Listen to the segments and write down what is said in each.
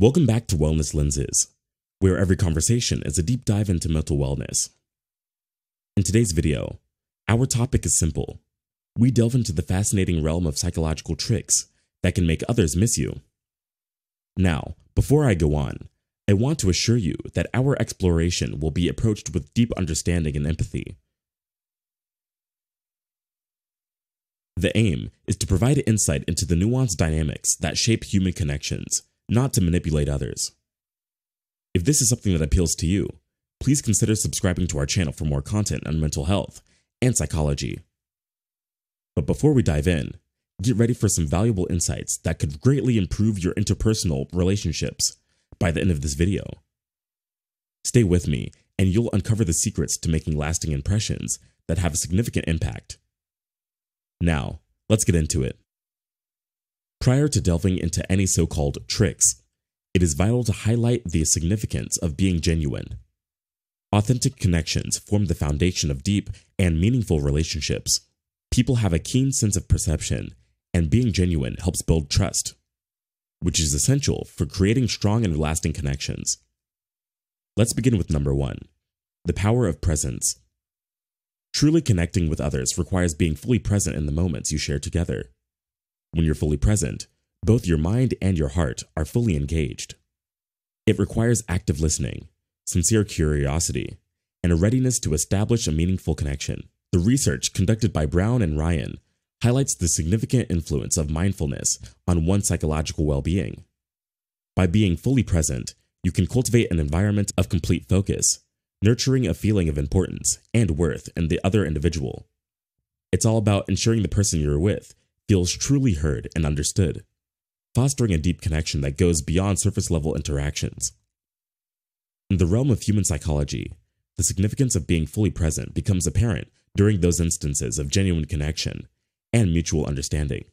Welcome back to Wellness Lenses, where every conversation is a deep dive into mental wellness. In today's video, our topic is simple. We delve into the fascinating realm of psychological tricks that can make others miss you. Now, before I go on, I want to assure you that our exploration will be approached with deep understanding and empathy. The aim is to provide insight into the nuanced dynamics that shape human connections not to manipulate others. If this is something that appeals to you, please consider subscribing to our channel for more content on mental health and psychology. But before we dive in, get ready for some valuable insights that could greatly improve your interpersonal relationships by the end of this video. Stay with me, and you'll uncover the secrets to making lasting impressions that have a significant impact. Now, let's get into it. Prior to delving into any so called tricks, it is vital to highlight the significance of being genuine. Authentic connections form the foundation of deep and meaningful relationships. People have a keen sense of perception, and being genuine helps build trust, which is essential for creating strong and lasting connections. Let's begin with number one the power of presence. Truly connecting with others requires being fully present in the moments you share together. When you're fully present, both your mind and your heart are fully engaged. It requires active listening, sincere curiosity, and a readiness to establish a meaningful connection. The research conducted by Brown and Ryan highlights the significant influence of mindfulness on one's psychological well being. By being fully present, you can cultivate an environment of complete focus, nurturing a feeling of importance and worth in the other individual. It's all about ensuring the person you're with feels truly heard and understood, fostering a deep connection that goes beyond surface level interactions. In the realm of human psychology, the significance of being fully present becomes apparent during those instances of genuine connection and mutual understanding.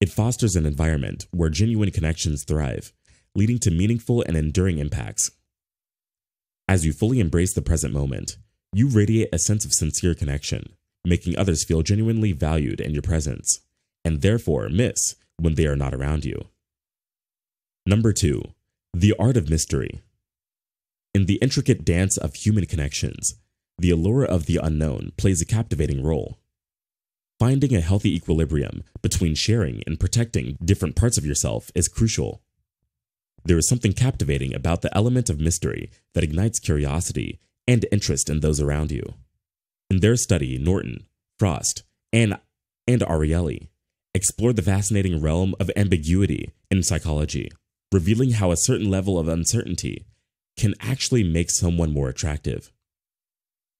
It fosters an environment where genuine connections thrive, leading to meaningful and enduring impacts. As you fully embrace the present moment, you radiate a sense of sincere connection, making others feel genuinely valued in your presence, and therefore miss when they are not around you. Number two, the art of mystery. In the intricate dance of human connections, the allure of the unknown plays a captivating role. Finding a healthy equilibrium between sharing and protecting different parts of yourself is crucial. There is something captivating about the element of mystery that ignites curiosity and interest in those around you. In their study, Norton, Frost, and, and Ariely explored the fascinating realm of ambiguity in psychology, revealing how a certain level of uncertainty can actually make someone more attractive.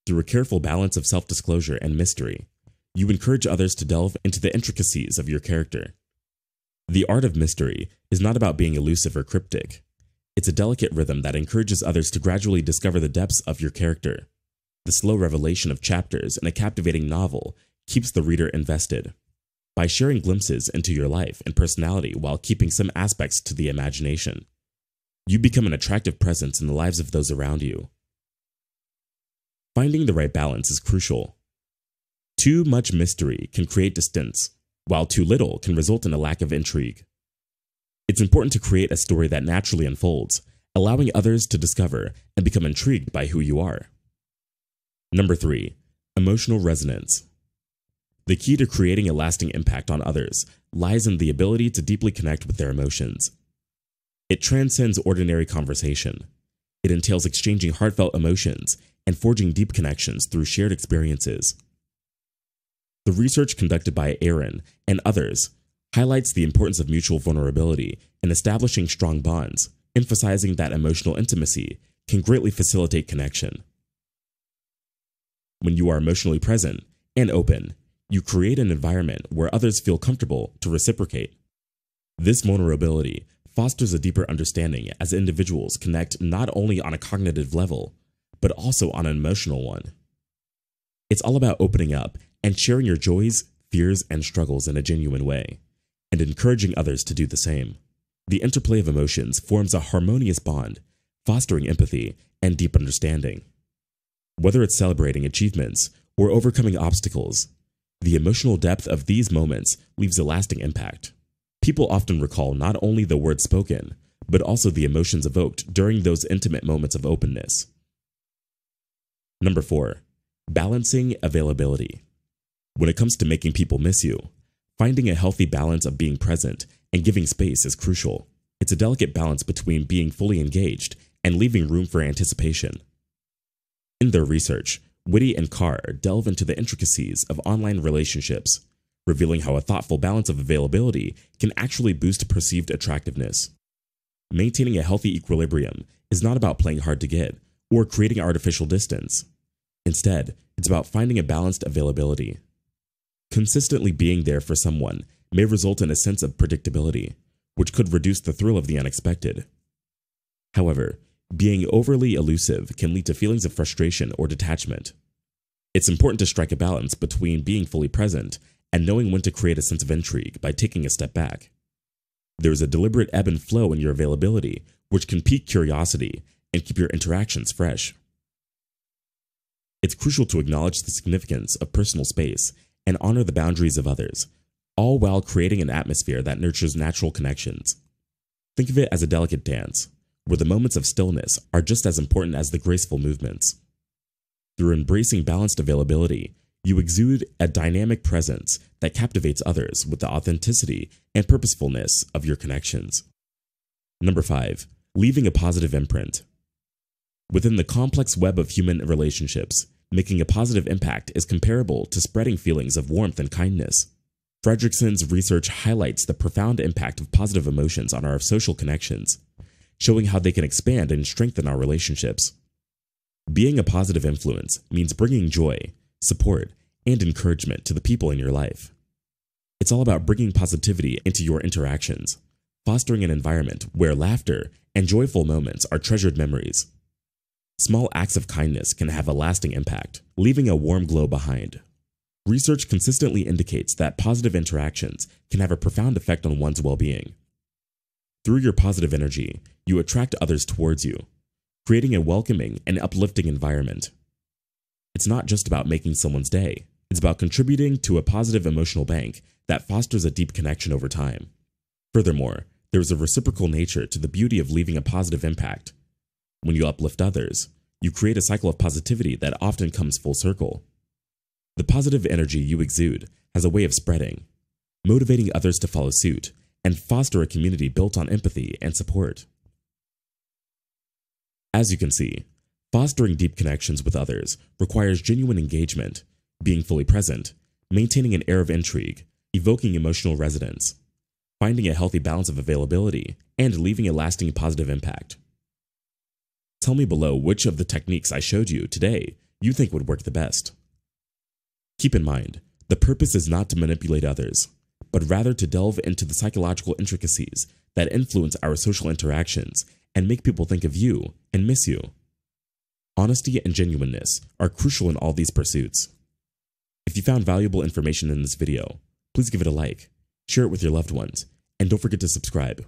Through a careful balance of self disclosure and mystery, you encourage others to delve into the intricacies of your character. The art of mystery is not about being elusive or cryptic. It's a delicate rhythm that encourages others to gradually discover the depths of your character the slow revelation of chapters in a captivating novel keeps the reader invested. By sharing glimpses into your life and personality while keeping some aspects to the imagination, you become an attractive presence in the lives of those around you. Finding the right balance is crucial. Too much mystery can create distance, while too little can result in a lack of intrigue. It's important to create a story that naturally unfolds, allowing others to discover and become intrigued by who you are. Number three, emotional resonance. The key to creating a lasting impact on others lies in the ability to deeply connect with their emotions. It transcends ordinary conversation. It entails exchanging heartfelt emotions and forging deep connections through shared experiences. The research conducted by Aron and others highlights the importance of mutual vulnerability in establishing strong bonds, emphasizing that emotional intimacy can greatly facilitate connection. When you are emotionally present and open, you create an environment where others feel comfortable to reciprocate. This vulnerability fosters a deeper understanding as individuals connect not only on a cognitive level, but also on an emotional one. It's all about opening up and sharing your joys, fears, and struggles in a genuine way, and encouraging others to do the same. The interplay of emotions forms a harmonious bond, fostering empathy and deep understanding. Whether it's celebrating achievements or overcoming obstacles, the emotional depth of these moments leaves a lasting impact. People often recall not only the words spoken, but also the emotions evoked during those intimate moments of openness. Number four, balancing availability. When it comes to making people miss you, finding a healthy balance of being present and giving space is crucial. It's a delicate balance between being fully engaged and leaving room for anticipation. In their research, Whitty and Carr delve into the intricacies of online relationships, revealing how a thoughtful balance of availability can actually boost perceived attractiveness. Maintaining a healthy equilibrium is not about playing hard to get or creating artificial distance. Instead, it's about finding a balanced availability. Consistently being there for someone may result in a sense of predictability, which could reduce the thrill of the unexpected. However, being overly elusive can lead to feelings of frustration or detachment. It's important to strike a balance between being fully present and knowing when to create a sense of intrigue by taking a step back. There is a deliberate ebb and flow in your availability, which can pique curiosity and keep your interactions fresh. It's crucial to acknowledge the significance of personal space and honor the boundaries of others, all while creating an atmosphere that nurtures natural connections. Think of it as a delicate dance, where the moments of stillness are just as important as the graceful movements. Through embracing balanced availability, you exude a dynamic presence that captivates others with the authenticity and purposefulness of your connections. Number 5. Leaving a positive imprint. Within the complex web of human relationships, making a positive impact is comparable to spreading feelings of warmth and kindness. Fredrickson's research highlights the profound impact of positive emotions on our social connections, showing how they can expand and strengthen our relationships. Being a positive influence means bringing joy, support, and encouragement to the people in your life. It's all about bringing positivity into your interactions, fostering an environment where laughter and joyful moments are treasured memories. Small acts of kindness can have a lasting impact, leaving a warm glow behind. Research consistently indicates that positive interactions can have a profound effect on one's well being. Through your positive energy, you attract others towards you, creating a welcoming and uplifting environment. It's not just about making someone's day, it's about contributing to a positive emotional bank that fosters a deep connection over time. Furthermore, there is a reciprocal nature to the beauty of leaving a positive impact. When you uplift others, you create a cycle of positivity that often comes full circle. The positive energy you exude has a way of spreading, motivating others to follow suit and foster a community built on empathy and support. As you can see, fostering deep connections with others requires genuine engagement, being fully present, maintaining an air of intrigue, evoking emotional resonance, finding a healthy balance of availability, and leaving a lasting positive impact. Tell me below which of the techniques I showed you today you think would work the best. Keep in mind, the purpose is not to manipulate others, but rather to delve into the psychological intricacies that influence our social interactions and make people think of you and miss you. Honesty and genuineness are crucial in all these pursuits. If you found valuable information in this video, please give it a like, share it with your loved ones, and don't forget to subscribe.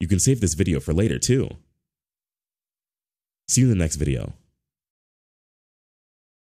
You can save this video for later too. See you in the next video.